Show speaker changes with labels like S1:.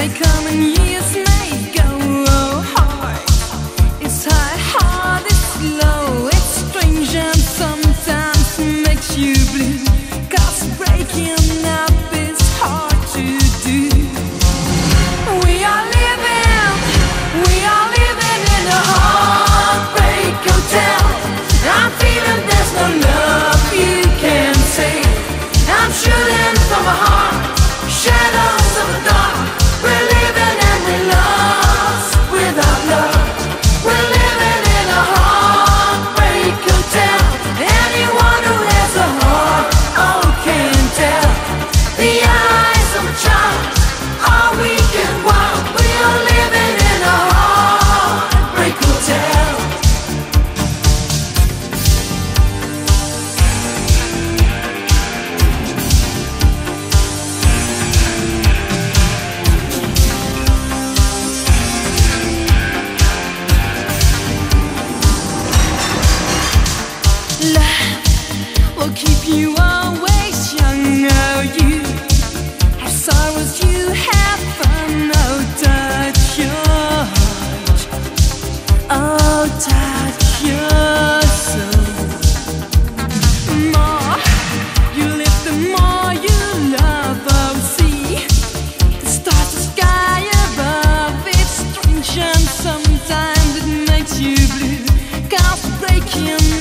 S1: may come in years Love will keep you always young. Oh, you have sorrows, you have fun. Oh, touch your heart. Oh, touch your soul. More you live, the more you love. Oh, see the stars, the sky above. It's strange sometimes it makes you blue. Breaking.